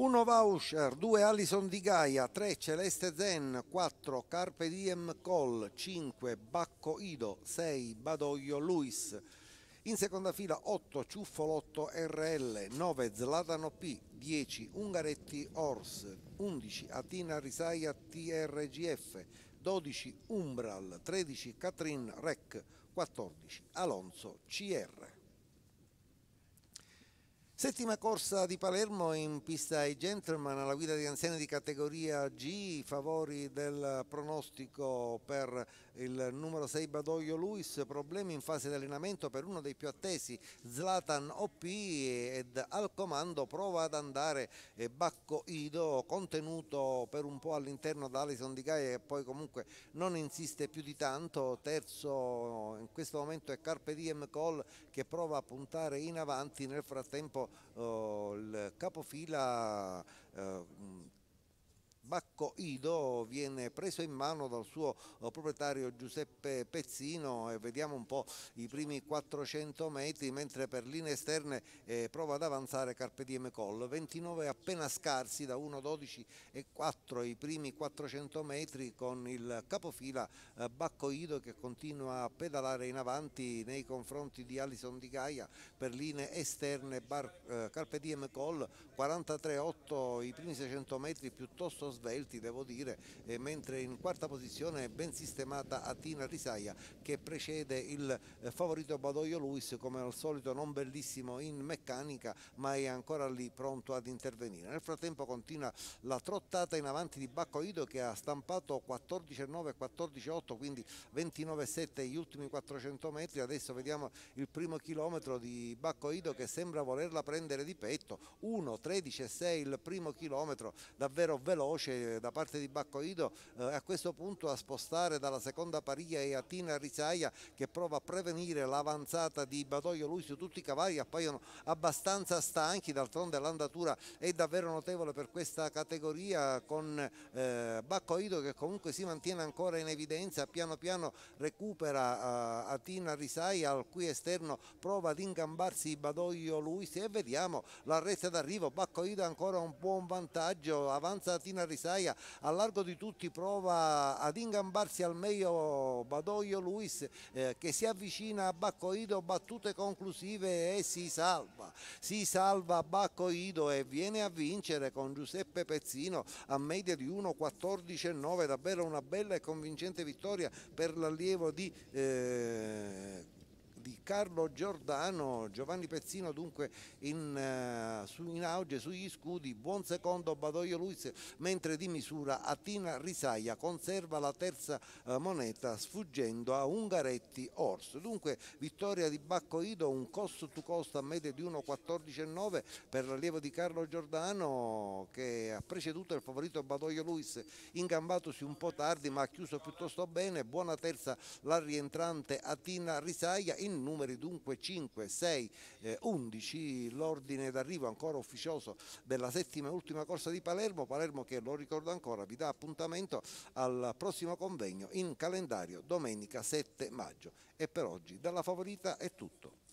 1 voucher, 2 Allison di Gaia, 3 Celeste Zen, 4 Carpe Diem Call, 5 Bacco Ido, 6 Badoglio Luis. In seconda fila 8 Ciuffolotto RL, 9 Zlatano P, 10 Ungaretti Ors, 11 Atina Risaia TRGF, 12 Umbral, 13 Catrin Rec, 14 Alonso CR. Settima corsa di Palermo in pista ai gentleman alla guida di anziani di categoria G, favori del pronostico per il numero 6 Badoglio Luis, problemi in fase di allenamento per uno dei più attesi Zlatan OP ed al comando prova ad andare Bacco Ido contenuto per un po' all'interno da Alison Di Gaia che poi comunque non insiste più di tanto, terzo in questo momento è Carpe Diem Call che prova a puntare in avanti nel frattempo il capofila uh, Bacco Ido viene preso in mano dal suo uh, proprietario Giuseppe Pezzino e vediamo un po' i primi 400 metri mentre per linee esterne eh, prova ad avanzare Carpe Diem Col 29 appena scarsi da 1 12 e 4 i primi 400 metri con il capofila eh, Bacco Ido che continua a pedalare in avanti nei confronti di Alison Di Gaia per linee esterne Bar, eh, Carpe Diem Col 43 8 i primi 600 metri piuttosto svelti devo dire, eh, mentre in quarta posizione è ben sistemata Atina Risaia che precede il eh, favorito Badoglio Luis come al solito non bellissimo in meccanica ma è ancora lì pronto ad intervenire. Nel frattempo continua la trottata in avanti di Bacco Ido che ha stampato 14,9 e 14,8 quindi 29,7 gli ultimi 400 metri, adesso vediamo il primo chilometro di Bacco Ido che sembra volerla prendere di petto, 1, 13 e 6 il primo chilometro davvero veloce riesce da parte di Baccoido eh, a questo punto a spostare dalla seconda paria e a Tina Risaia che prova a prevenire l'avanzata di Badoglio Luis tutti i cavalli appaiono abbastanza stanchi. D'altronde l'andatura è davvero notevole per questa categoria con eh, Baccoido che comunque si mantiene ancora in evidenza. Piano piano recupera eh, Atina Risaia al cui esterno prova ad ingambarsi Badoglio Luis e vediamo la retta d'arrivo Baccoido ancora un buon vantaggio. Avanza Atina Risaia Isaia a largo di tutti prova ad ingambarsi al meglio Badoglio Luis eh, che si avvicina a Baccoido battute conclusive e si salva. Si salva Baccoido e viene a vincere con Giuseppe Pezzino a media di 1.14,9 davvero una bella e convincente vittoria per l'allievo di eh, di Carlo Giordano, Giovanni Pezzino dunque in, uh, su, in auge sugli scudi, buon secondo Badoglio Luis, mentre di misura Atina Risaia conserva la terza uh, moneta sfuggendo a Ungaretti Ors. Dunque vittoria di Bacco Ido, un costo to costo a media di 1,14,9 per l'allievo di Carlo Giordano che ha preceduto il favorito Badoglio Luis ingambatosi un po' tardi ma ha chiuso piuttosto bene, buona terza la rientrante Atina Risaia in numeri dunque 5, 6, eh, 11 l'ordine d'arrivo ancora ufficioso della settima e ultima corsa di Palermo, Palermo che lo ricordo ancora vi dà appuntamento al prossimo convegno in calendario domenica 7 maggio e per oggi dalla favorita è tutto.